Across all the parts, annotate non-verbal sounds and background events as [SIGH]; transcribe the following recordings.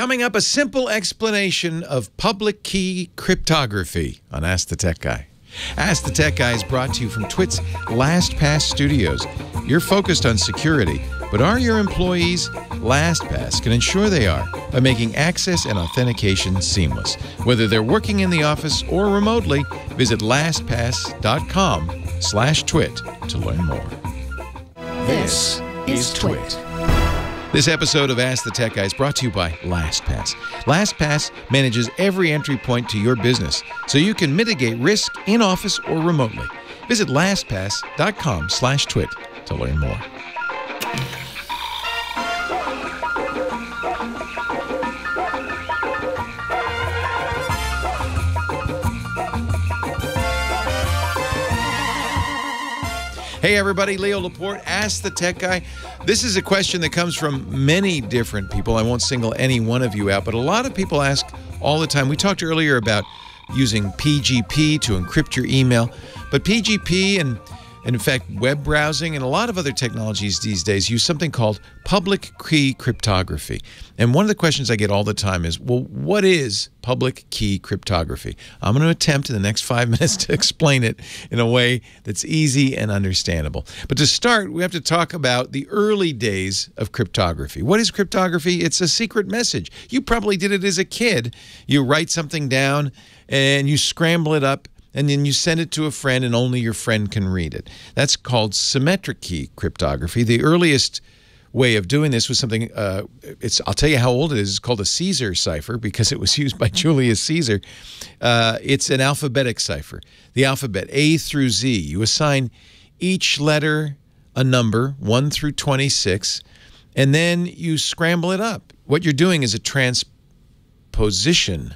Coming up, a simple explanation of public key cryptography on Ask the Tech Guy. Ask the Tech Guy is brought to you from Twit's LastPass Studios. You're focused on security, but are your employees? LastPass can ensure they are by making access and authentication seamless. Whether they're working in the office or remotely, visit lastpass.com slash twit to learn more. This is Twit. This episode of Ask the Tech Guy is brought to you by LastPass. LastPass manages every entry point to your business so you can mitigate risk in office or remotely. Visit lastpass.com slash twit to learn more. Hey everybody, Leo Laporte, Ask the Tech Guy. This is a question that comes from many different people. I won't single any one of you out, but a lot of people ask all the time. We talked earlier about using PGP to encrypt your email, but PGP and and in fact, web browsing and a lot of other technologies these days use something called public key cryptography. And one of the questions I get all the time is, well, what is public key cryptography? I'm going to attempt in the next five [LAUGHS] minutes to explain it in a way that's easy and understandable. But to start, we have to talk about the early days of cryptography. What is cryptography? It's a secret message. You probably did it as a kid. You write something down and you scramble it up and then you send it to a friend and only your friend can read it. That's called symmetric key cryptography. The earliest way of doing this was something, uh, it's, I'll tell you how old it is. It's called a Caesar cipher because it was [LAUGHS] used by Julius Caesar. Uh, it's an alphabetic cipher. The alphabet, A through Z. You assign each letter a number, 1 through 26, and then you scramble it up. What you're doing is a transposition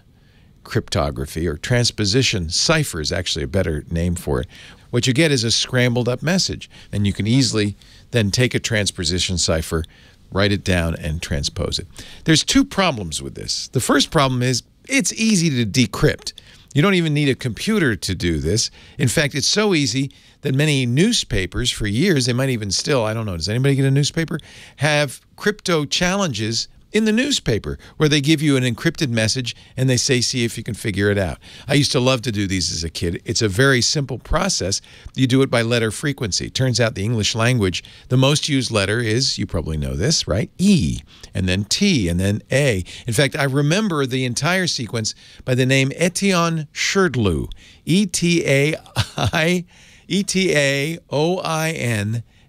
cryptography or transposition cipher is actually a better name for it. What you get is a scrambled up message, and you can easily then take a transposition cipher, write it down, and transpose it. There's two problems with this. The first problem is it's easy to decrypt. You don't even need a computer to do this. In fact, it's so easy that many newspapers for years, they might even still, I don't know, does anybody get a newspaper? Have crypto challenges in the newspaper where they give you an encrypted message and they say, see if you can figure it out. I used to love to do these as a kid. It's a very simple process. You do it by letter frequency. Turns out the English language, the most used letter is, you probably know this, right? E, and then T, and then A. In fact, I remember the entire sequence by the name Etaoin Shrdlu, E-T-A-I, E-T-A-O-I-N,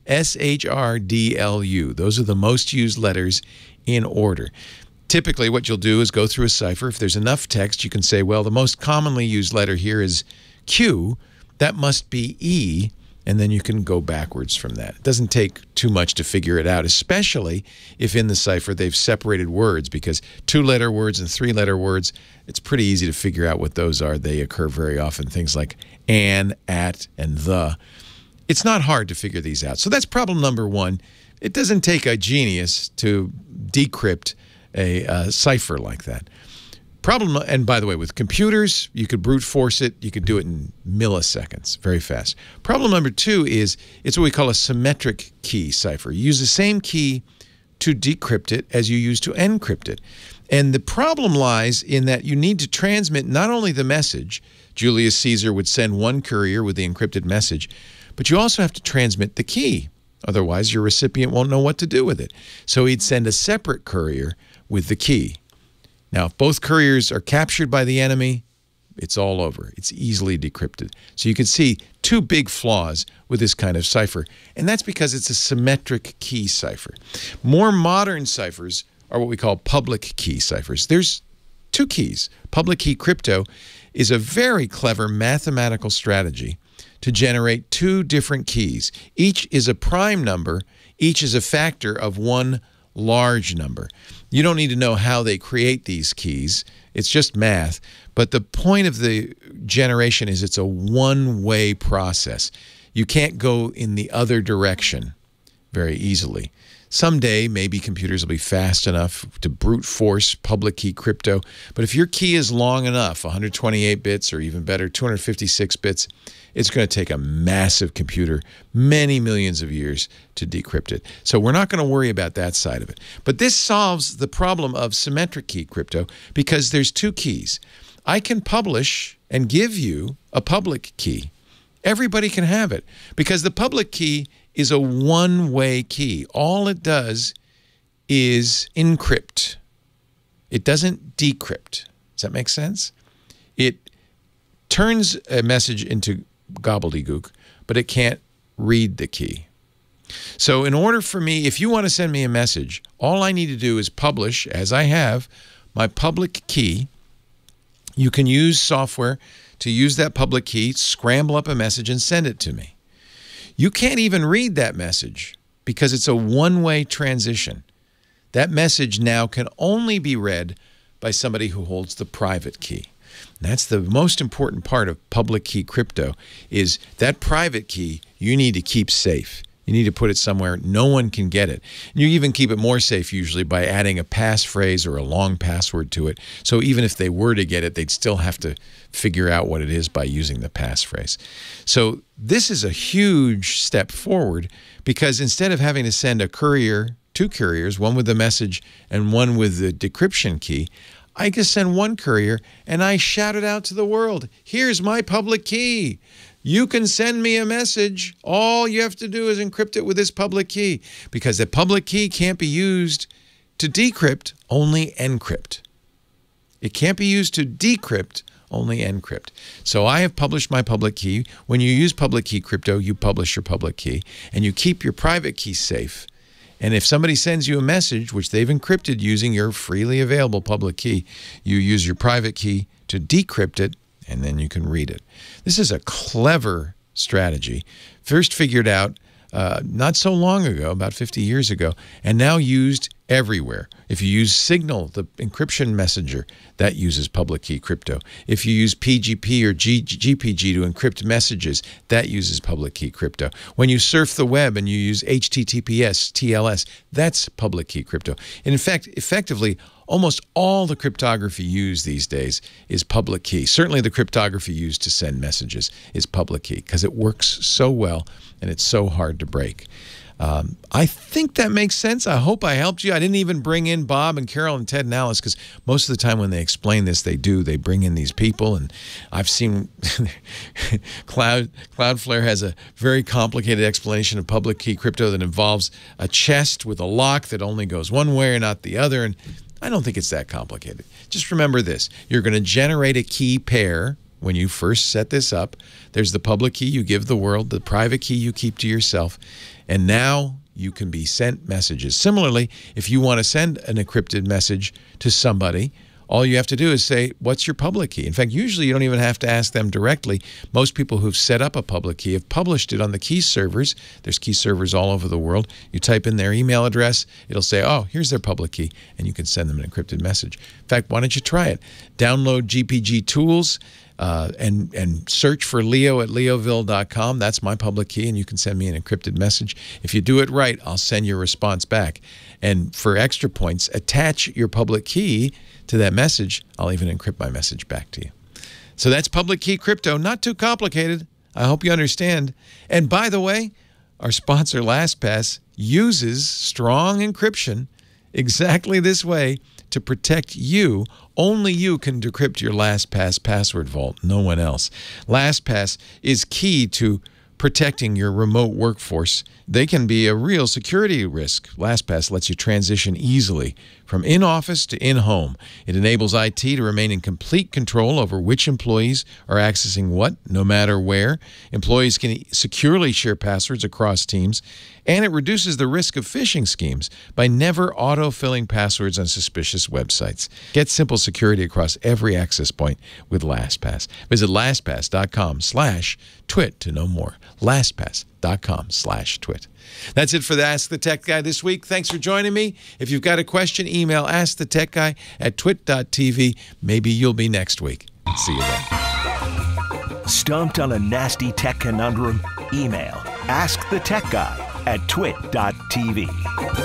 S-H-R-D-L-U. Those are the most used letters in order. Typically, what you'll do is go through a cipher. If there's enough text, you can say, well, the most commonly used letter here is Q. That must be E, and then you can go backwards from that. It doesn't take too much to figure it out, especially if in the cipher they've separated words, because two-letter words and three-letter words, it's pretty easy to figure out what those are. They occur very often, things like an, at, and the. It's not hard to figure these out. So that's problem number one. It doesn't take a genius to decrypt a uh, cipher like that. Problem, and by the way, with computers, you could brute force it. You could do it in milliseconds, very fast. Problem number two is it's what we call a symmetric key cipher. You use the same key to decrypt it as you use to encrypt it. And the problem lies in that you need to transmit not only the message, Julius Caesar would send one courier with the encrypted message, but you also have to transmit the key. Otherwise, your recipient won't know what to do with it. So he'd mm-hmm. send a separate courier with the key. Now, if both couriers are captured by the enemy, it's all over. It's easily decrypted. So you can see two big flaws with this kind of cipher, and that's because it's a symmetric key cipher. More modern ciphers are what we call public key ciphers. There's two keys. Public key crypto is a very clever mathematical strategy to generate two different keys. Each is a prime number. Each is a factor of one large number. You don't need to know how they create these keys. It's just math. But the point of the generation is it's a one-way process. You can't go in the other direction very easily. Someday, maybe computers will be fast enough to brute force public key crypto. But if your key is long enough, 128 bits or even better, 256 bits, it's going to take a massive computer, many millions of years to decrypt it. So we're not going to worry about that side of it. But this solves the problem of symmetric key crypto because there's two keys. I can publish and give you a public key. Everybody can have it because the public key is a one-way key. All it does is encrypt. It doesn't decrypt. Does that make sense? It turns a message into gobbledygook, but it can't read the key. So in order for me, if you want to send me a message, all I need to do is publish, as I have, my public key. You can use software to use that public key, scramble up a message, and send it to me. You can't even read that message because it's a one-way transition. That message now can only be read by somebody who holds the private key. that's the most important part of public key crypto is that private key you need to keep safe. You need to put it somewhere no one can get it. And you even keep it more safe usually by adding a passphrase or a long password to it. So even if they were to get it, they'd still have to figure out what it is by using the passphrase. So this is a huge step forward because instead of having to send a courier, two couriers, one with the message and one with the decryption key, I just send one courier and I shout it out to the world. Here's my public key. You can send me a message. All you have to do is encrypt it with this public key because the public key can't be used to decrypt, only encrypt. It can't be used to decrypt, only encrypt. So I have published my public key. When you use public key crypto, you publish your public key and you keep your private key safe. And if somebody sends you a message, which they've encrypted using your freely available public key, you use your private key to decrypt it and then you can read it. This is a clever strategy, first figured out uh, not so long ago, about 50 years ago, and now used everywhere. If you use Signal, the encryption messenger, that uses public key crypto. If you use PGP or G GPG to encrypt messages, that uses public key crypto. When you surf the web and you use HTTPS, TLS, that's public key crypto. And in fact, effectively, almost all the cryptography used these days is public key. Certainly the cryptography used to send messages is public key because it works so well and it's so hard to break. Um, I think that makes sense. I hope I helped you. I didn't even bring in Bob and Carol and Ted and Alice because most of the time when they explain this, they do. They bring in these people, and I've seen [LAUGHS] Cloud Cloudflare has a very complicated explanation of public key crypto that involves a chest with a lock that only goes one way or not the other. And I don't think it's that complicated. Just remember this: you're going to generate a key pair when you first set this up. There's the public key you give the world, the private key you keep to yourself. And now you can be sent messages. Similarly, if you want to send an encrypted message to somebody, all you have to do is say, what's your public key? In fact, usually you don't even have to ask them directly. Most people who've set up a public key have published it on the key servers. There's key servers all over the world. You type in their email address, it'll say, oh, here's their public key, and you can send them an encrypted message. In fact, why don't you try it? Download GPG Tools uh, and and search for Leo at leoville.com. That's my public key, and you can send me an encrypted message. If you do it right, I'll send your response back. And for extra points, attach your public key to that message. I'll even encrypt my message back to you. So that's public key crypto. Not too complicated. I hope you understand. And by the way, our sponsor LastPass uses strong encryption exactly this way to protect you. Only you can decrypt your LastPass password vault, no one else. LastPass is key to protecting your remote workforce. They can be a real security risk. LastPass lets you transition easily from in-office to in-home. It enables IT to remain in complete control over which employees are accessing what, no matter where. Employees can securely share passwords across teams, and it reduces the risk of phishing schemes by never auto-filling passwords on suspicious websites. Get simple security across every access point with LastPass. Visit LastPass.com slash twit to know more. LastPass.com slash twit. That's it for the Ask the Tech Guy this week. Thanks for joining me. If you've got a question, email Ask the Tech Guy at twit.tv. Maybe you'll be next week. See you then. Stumped on a nasty tech conundrum? Email Ask the Tech Guy at twit.tv.